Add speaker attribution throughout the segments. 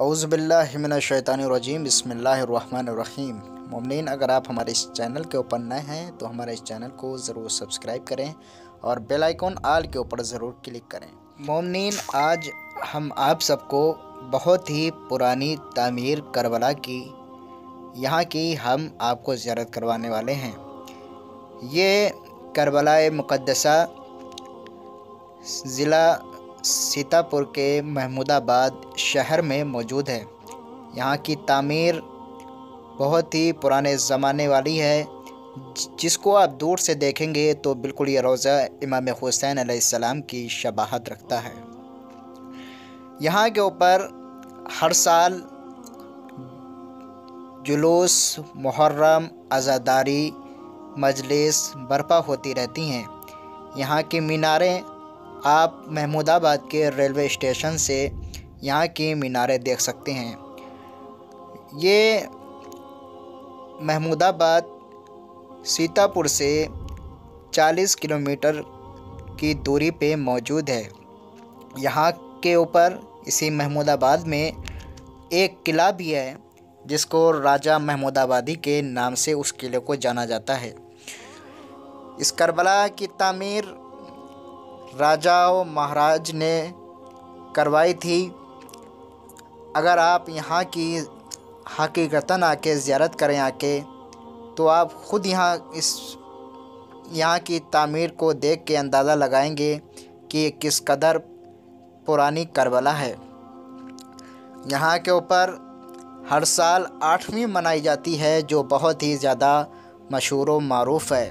Speaker 1: अउज़बिल्लिमिनशैतानरजीम बसमीम ममिन अगर आप हमारे इस चैनल के ऊपर नए हैं तो हमारे इस चैनल को ज़रूर सब्सक्राइब करें और बेल आइकॉन आल के ऊपर ज़रूर क्लिक करें। ममिन आज हम आप सबको बहुत ही पुरानी तामीर करबला की, यहाँ की हम आपको ज़्यारत करवाने वाले हैं। ये करबला मुक़दसा ज़िला सीतापुर के महमूदाबाद शहर में मौजूद है। यहाँ की तामीर बहुत ही पुराने ज़माने वाली है। जिसको आप दूर से देखेंगे तो बिल्कुल ये रोज़ा इमाम हुसैन अलैहिस्सलाम की शबाहत रखता है। यहाँ के ऊपर हर साल जुलूस, मुहर्रम, आज़ादारी, मजलिस बर्पा होती रहती हैं। यहाँ की मीनारें आप महमूदाबाद के रेलवे स्टेशन से यहाँ की मीनारें देख सकते हैं। ये महमूदाबाद सीतापुर से 40 किलोमीटर की दूरी पे मौजूद है। यहाँ के ऊपर इसी महमूदाबाद में एक किला भी है, जिसको राजा महमूदाबादी के नाम से उस किले को जाना जाता है। इस करबला की तामीर राजाओं महाराज ने करवाई थी। अगर आप यहाँ की हकीकता आके ज़्यारत करें आके तो आप ख़ुद यहाँ इस, यहाँ की तामीर को देख के अंदाज़ा लगाएँगे कि किस कदर पुरानी करबला है। यहाँ के ऊपर हर साल आठवीं मनाई जाती है, जो बहुत ही ज़्यादा मशहूर व मरूफ है।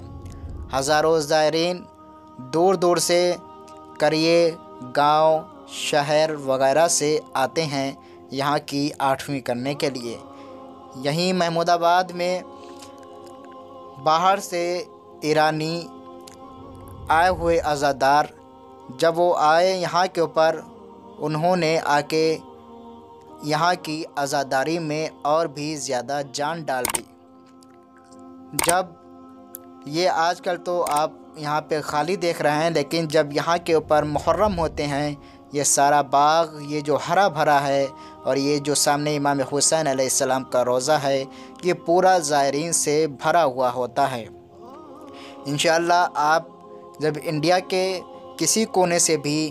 Speaker 1: हज़ारों ज़ायरीन दूर दूर से करिए, गाँव, शहर वगैरह से आते हैं यहाँ की आठवीं करने के लिए। यहीं महमूदाबाद में बाहर से ईरानी आए हुए आज़ादार, जब वो आए यहाँ के ऊपर, उन्होंने आके यहाँ की आज़ादारी में और भी ज़्यादा जान डाल दी। जब ये आजकल तो आप यहाँ पे खाली देख रहे हैं, लेकिन जब यहाँ के ऊपर मुहर्रम होते हैं, ये सारा बाग, ये जो हरा भरा है और ये जो सामने इमाम हुसैन अलैहिस्सलाम का रोज़ा है, ये पूरा ज़ायरीन से भरा हुआ होता है। इन आप जब इंडिया के किसी कोने से भी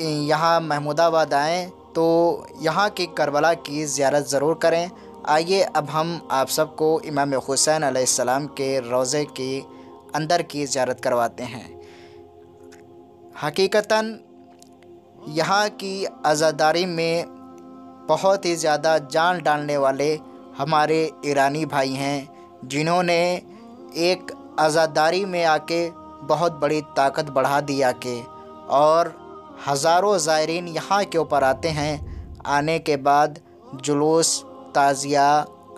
Speaker 1: यहाँ महमूदाबाद आएँ तो यहाँ की करबला की ज़्यारत ज़रूर करें। आइए अब हम आप सबको इमाम हुसैन अलैहिस्सलाम के रोज़े के अंदर की ज़्यारत करवाते हैं। हकीकता यहाँ की आज़ादारी में बहुत ही ज़्यादा जान डालने वाले हमारे ईरानी भाई हैं, जिन्होंने एक आज़ादारी में आके बहुत बड़ी ताकत बढ़ा दी आके और हज़ारों ज़ायरीन यहाँ के ऊपर आते हैं। आने के बाद जुलूस ताज़िया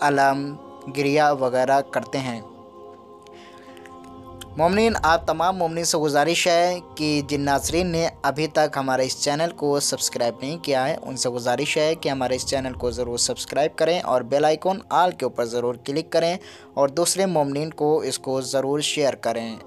Speaker 1: अलम, गिरिया वगैरह करते हैं। ममिन आप तमाम ममिन से गुजारिश है कि जिन नाजरीन ने अभी तक हमारे इस चैनल को सब्सक्राइब नहीं किया है, उनसे गुजारिश है कि हमारे इस चैनल को ज़रूर सब्सक्राइब करें और बेल आइकॉन आल के ऊपर ज़रूर क्लिक करें और दूसरे ममिन को इसको ज़रूर शेयर करें।